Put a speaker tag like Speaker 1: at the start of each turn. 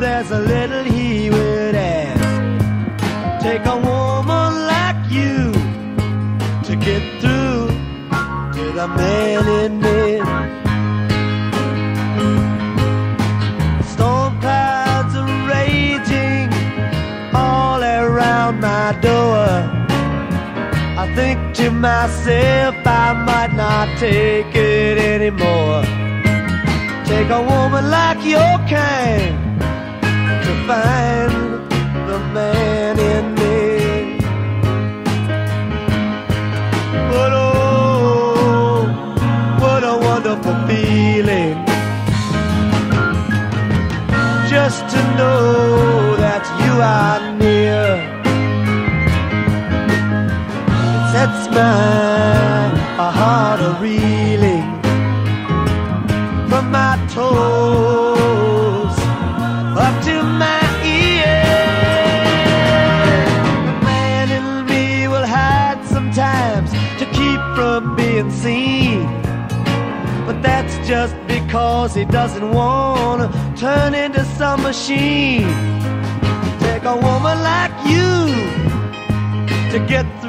Speaker 1: there's a little he would ask. Take a woman like you to get through to the man in me. Storm clouds are raging all around my door. I think to myself I might not take it anymore. Take a woman like your kind to find the man in me. But oh, what a wonderful feeling just to know that you are near. It sets my toes up to my ears. The man in me will hide sometimes to keep from being seen. But that's just because he doesn't want to turn into some machine. Take a woman like you to get through